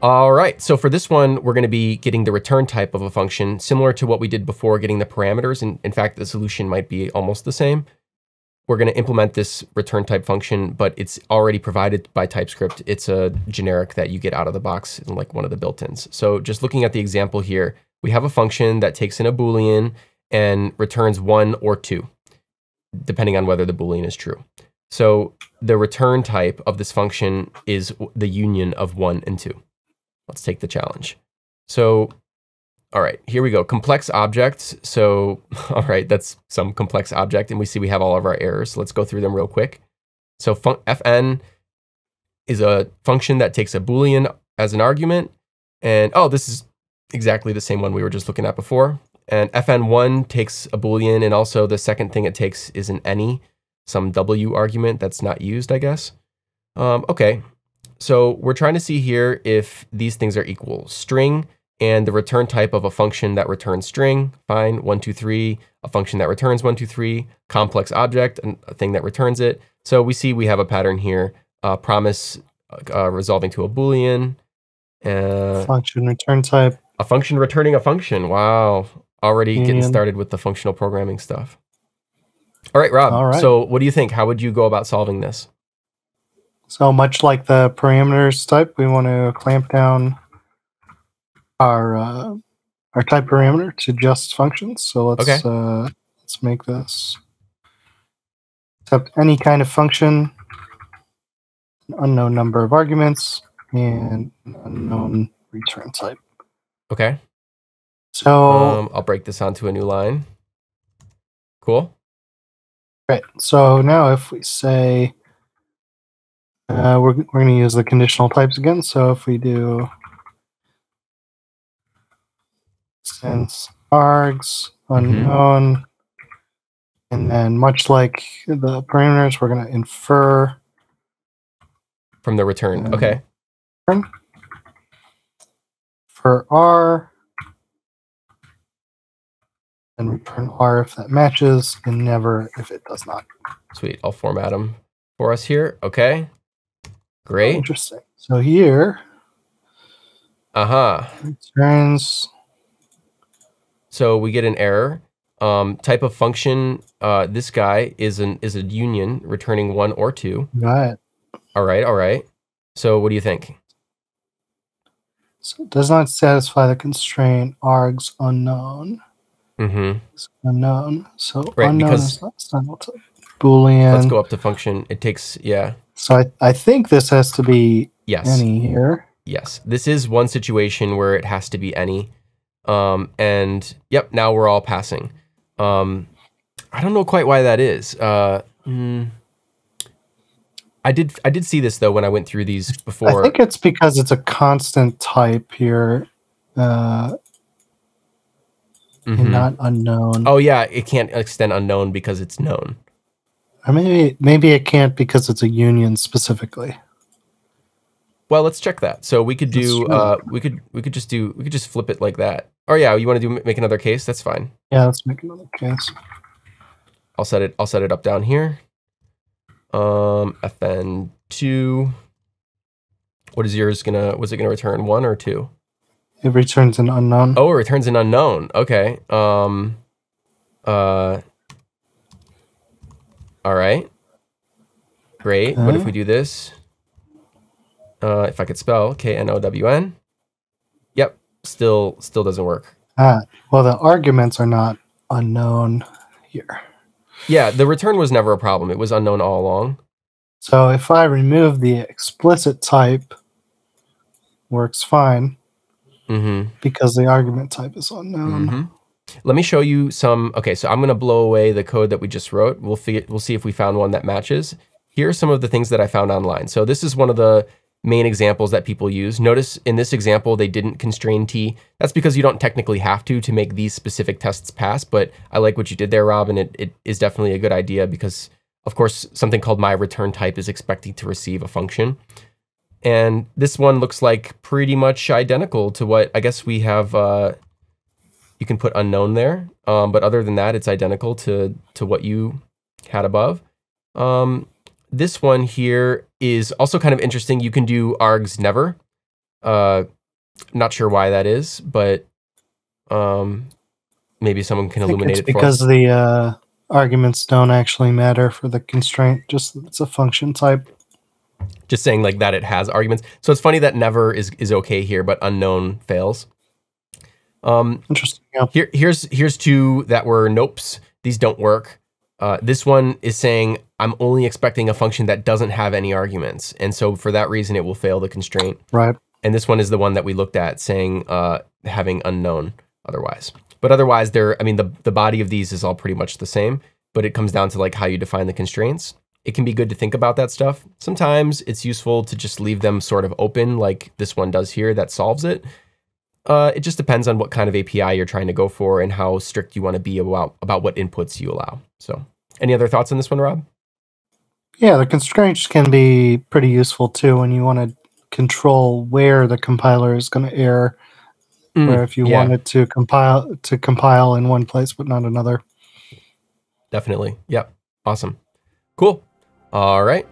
All right, so for this one, we're gonna be getting the return type of a function, similar to what we did before, getting the parameters. And in fact, the solution might be almost the same. We're gonna implement this return type function, but it's already provided by TypeScript. It's a generic that you get out of the box in like one of the built-ins. So just looking at the example here, we have a function that takes in a Boolean and returns one or two, depending on whether the Boolean is true. So the return type of this function is the union of one and two. Let's take the challenge. So, all right, here we go. Complex objects. So, all right, that's some complex object. And we see we have all of our errors. So let's go through them real quick. So fn is a function that takes a Boolean as an argument. And oh, this is exactly the same one we were just looking at before. And fn1 takes a Boolean. And also the second thing it takes is an any, some w argument that's not used, I guess. Um, okay, so we're trying to see here if these things are equal. String and the return type of a function that returns string, fine, one, two, three, a function that returns one, two, three, complex object, a thing that returns it. So we see we have a pattern here, uh, promise uh, resolving to a Boolean. Uh, function return type. A function returning a function. Wow. Already and getting started with the functional programming stuff. All right, Rob. All right. So what do you think? How would you go about solving this? So much like the parameters type, we want to clamp down our uh, our type parameter to just functions. So let's okay. uh, let's make this accept any kind of function, unknown number of arguments, and unknown return type. Okay. So um, I'll break this onto a new line. Cool. Right. So now if we say uh, we're we're going to use the conditional types again. So if we do since args unknown, mm-hmm. and then much like the parameters, we're going to infer from the return. Okay. For r, and return r if that matches, and never if it does not. Sweet. I'll format them for us here. Okay. Great. Interesting. So here. Uh huh. Returns. So we get an error. Um, type of function. Uh, this guy is an is a union returning one or two. Right. All right. All right. So what do you think? So it does not satisfy the constraint args unknown. Mm-hmm. It's unknown. So right, unknown because is not simultaneous. Boolean. Let's go up to function. It takes yeah. So I, I think this has to be yes. any here. Yes. This is one situation where it has to be any. Um, and yep, now we're all passing. Um, I don't know quite why that is. Uh, mm, I did I did see this though when I went through these before. I think it's because it's a constant type here. Uh, mm-hmm. not unknown. Oh yeah, it can't extend unknown because it's known. Or maybe maybe it can't because it's a union specifically. Well, let's check that. So we could do uh, we could we could just do we could just flip it like that. Oh yeah, you want to do make another case? That's fine. Yeah, let's make another case. I'll set it I'll set it up down here. Um fn two. What is yours gonna was it gonna return one or two? It returns an unknown. Oh, it returns an unknown. Okay. Um uh all right. Great. What if we do this? Uh, if I could spell K N O W N. Yep. Still, still doesn't work. Ah, well, the arguments are not unknown here. Yeah, the return was never a problem. It was unknown all along. So if I remove the explicit type, works fine. Mm-hmm. Because the argument type is unknown. Mm-hmm. Let me show you some. Okay, so I'm going to blow away the code that we just wrote. We'll we'll see if we found one that matches. Here are some of the things that I found online. So this is one of the main examples that people use. Notice in this example, they didn't constrain T. That's because you don't technically have to to make these specific tests pass, but I like what you did there, Rob, and it, it is definitely a good idea because, of course, something called my return type is expecting to receive a function. And this one looks like pretty much identical to what I guess we have uh, you can put unknown there. Um, but other than that, it's identical to, to what you had above. Um, this one here is also kind of interesting. You can do args never. Uh, not sure why that is, but um, maybe someone can illuminate it because the uh, arguments don't actually matter for the constraint. Just it's a function type. Just saying like that it has arguments. So it's funny that never is is okay here, but unknown fails. Um, Interesting. Yeah. Here, here's here's two that were nopes. These don't work. Uh, this one is saying I'm only expecting a function that doesn't have any arguments, and so for that reason it will fail the constraint. Right. And this one is the one that we looked at, saying uh, having unknown otherwise. But otherwise, they're I mean the the body of these is all pretty much the same, but it comes down to like how you define the constraints. It can be good to think about that stuff. Sometimes it's useful to just leave them sort of open, like this one does here that solves it. Uh, it just depends on what kind of API you're trying to go for and how strict you want to be about, about what inputs you allow. So any other thoughts on this one, Rob? Yeah, the constraints can be pretty useful too when you want to control where the compiler is going to error. Mm, where if you yeah. wanted to compile to compile in one place but not another. Definitely. Yep. Awesome. Cool. All right.